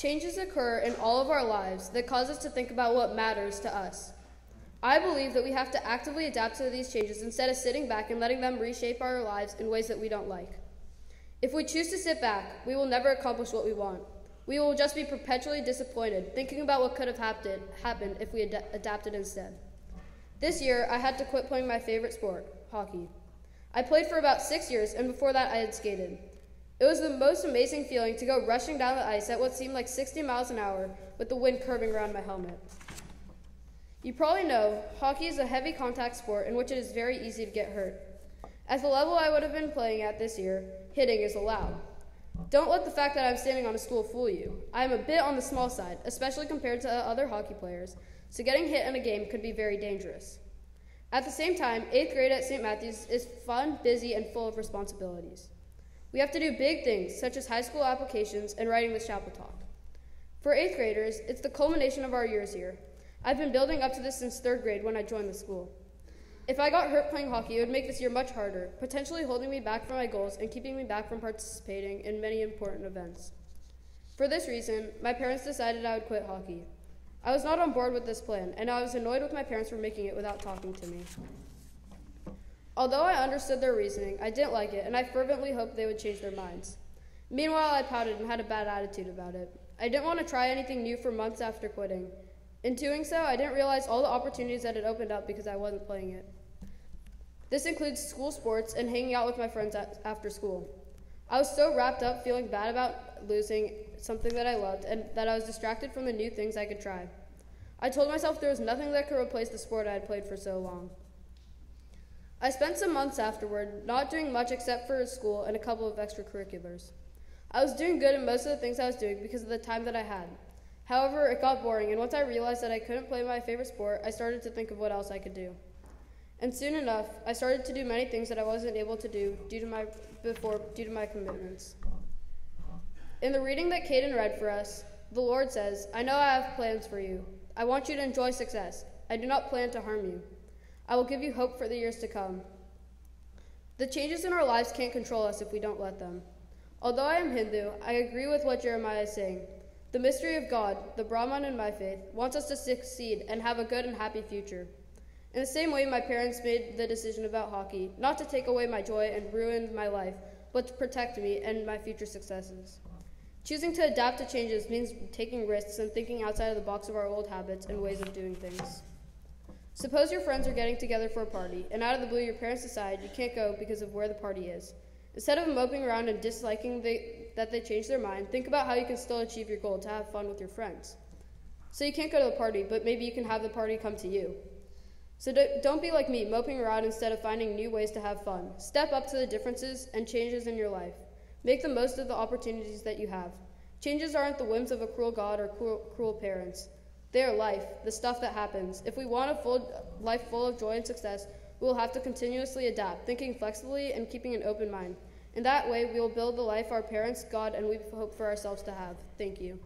Changes occur in all of our lives that cause us to think about what matters to us. I believe that we have to actively adapt to these changes instead of sitting back and letting them reshape our lives in ways that we don't like. If we choose to sit back, we will never accomplish what we want. We will just be perpetually disappointed, thinking about what could have happened, happened if we ad- adapted instead. This year, I had to quit playing my favorite sport, hockey. I played for about six years, and before that, I had skated. It was the most amazing feeling to go rushing down the ice at what seemed like 60 miles an hour with the wind curving around my helmet. You probably know hockey is a heavy contact sport in which it is very easy to get hurt. At the level I would have been playing at this year, hitting is allowed. Don't let the fact that I'm standing on a stool fool you. I am a bit on the small side, especially compared to other hockey players, so getting hit in a game could be very dangerous. At the same time, 8th grade at St. Matthew's is fun, busy, and full of responsibilities. We have to do big things, such as high school applications and writing the chapel talk. For 8th graders, it's the culmination of our years here. I've been building up to this since 3rd grade when I joined the school. If I got hurt playing hockey, it would make this year much harder, potentially holding me back from my goals and keeping me back from participating in many important events. For this reason, my parents decided I would quit hockey. I was not on board with this plan, and I was annoyed with my parents for making it without talking to me. Although I understood their reasoning, I didn't like it, and I fervently hoped they would change their minds. Meanwhile, I pouted and had a bad attitude about it. I didn't want to try anything new for months after quitting. In doing so, I didn't realize all the opportunities that had opened up because I wasn't playing it. This includes school sports and hanging out with my friends after school. I was so wrapped up feeling bad about losing something that I loved and that I was distracted from the new things I could try. I told myself there was nothing that could replace the sport I had played for so long. I spent some months afterward not doing much except for school and a couple of extracurriculars. I was doing good in most of the things I was doing because of the time that I had. However, it got boring, and once I realized that I couldn't play my favorite sport, I started to think of what else I could do. And soon enough, I started to do many things that I wasn't able to do due to my before due to my commitments. In the reading that Caden read for us, the Lord says, I know I have plans for you. I want you to enjoy success. I do not plan to harm you. I will give you hope for the years to come. The changes in our lives can't control us if we don't let them. Although I am Hindu, I agree with what Jeremiah is saying. The mystery of God, the Brahman in my faith, wants us to succeed and have a good and happy future. In the same way, my parents made the decision about hockey, not to take away my joy and ruin my life, but to protect me and my future successes. Choosing to adapt to changes means taking risks and thinking outside of the box of our old habits and ways of doing things. Suppose your friends are getting together for a party, and out of the blue, your parents decide you can't go because of where the party is. Instead of moping around and disliking that they change their mind, think about how you can still achieve your goal to have fun with your friends. So you can't go to the party, but maybe you can have the party come to you. So don't be like me, moping around instead of finding new ways to have fun. Step up to the differences and changes in your life. Make the most of the opportunities that you have. Changes aren't the whims of a cruel God or cruel, cruel parents. They are life, the stuff that happens. If we want a full life full of joy and success, we will have to continuously adapt, thinking flexibly and keeping an open mind. In that way, we will build the life our parents, God, and we hope for ourselves to have. Thank you.